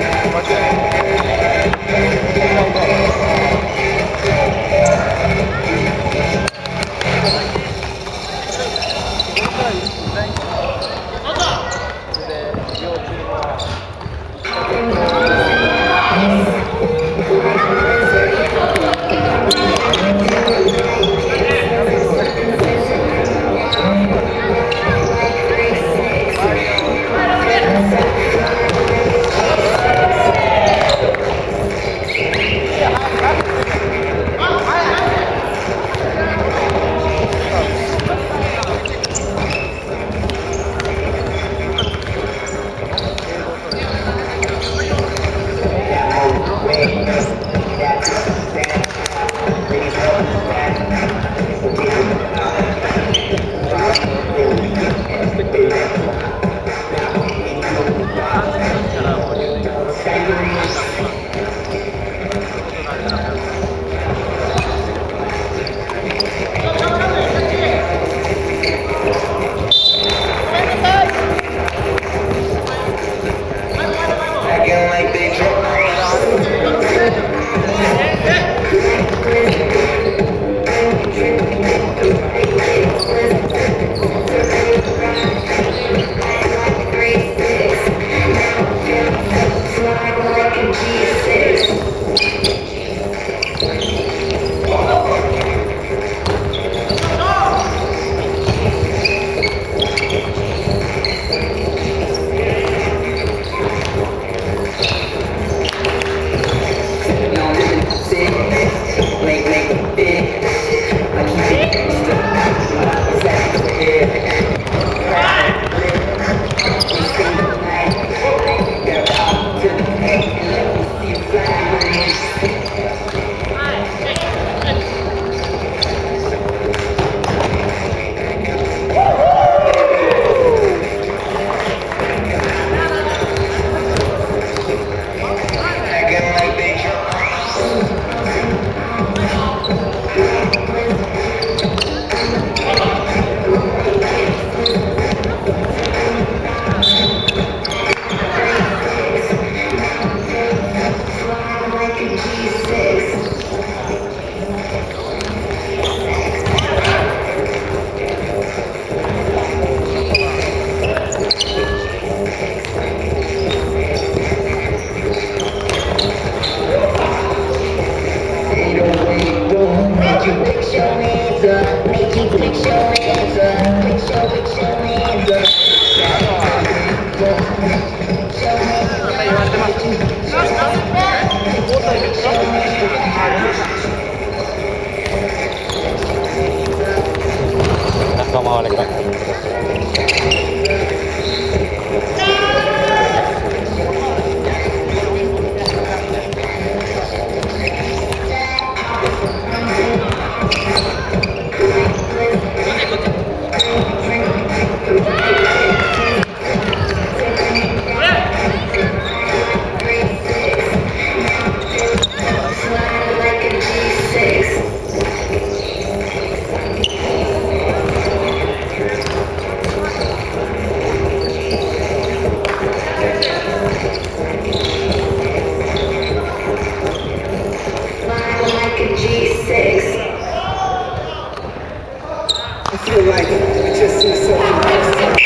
唱。I feel like I just see something.